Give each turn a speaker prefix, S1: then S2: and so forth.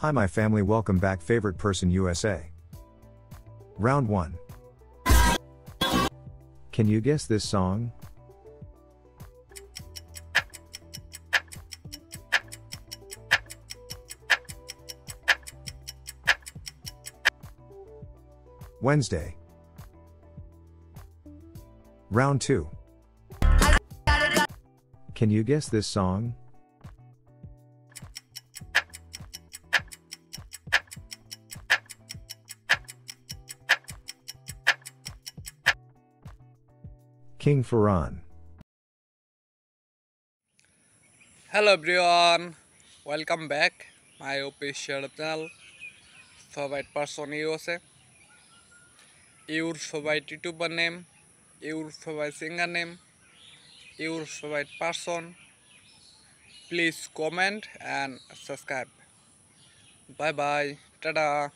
S1: Hi, my family, welcome back, favorite person USA. Round 1. Can you guess this song? Wednesday. Round 2. Can you guess this song? King Ferran.
S2: Hello everyone, welcome back. My official channel. Favorite person USA. Your favorite YouTuber name. Your favorite singer name. you Your favorite person. Please comment and subscribe. Bye bye. Ta-da.